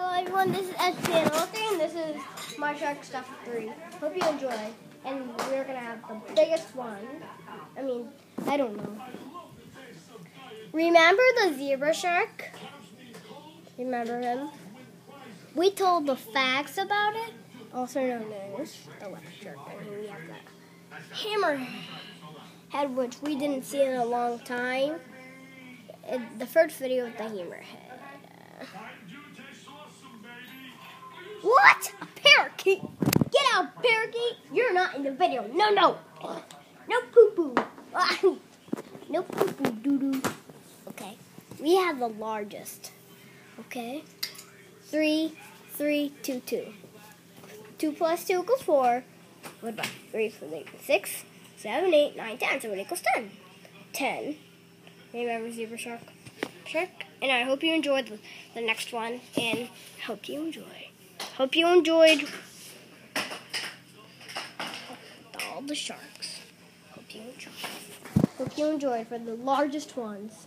Hello everyone, this is SPN 3 and this is My Shark Stuff 3. Hope you enjoy. And we're going to have the biggest one. I mean, I don't know. Remember the zebra shark? Remember him? We told the facts about it, also known as the leopard shark. I mean, we have the hammerhead, which we didn't see in a long time. It, the first video with the hammerhead. A parakeet? Get out, parakeet! You're not in the video. No, no. No poo poo. no poo poo doo doo. Okay. We have the largest. Okay. Three, three, two, two. Two plus two equals four. What about three plus eight equals six? Seven, eight, nine, ten. So it equals ten. Ten. Remember zebra shark? Shark? And I hope you enjoyed the, the next one. And hope you enjoy. Hope you enjoyed all the sharks. Hope you enjoyed. Hope you enjoyed for the largest ones.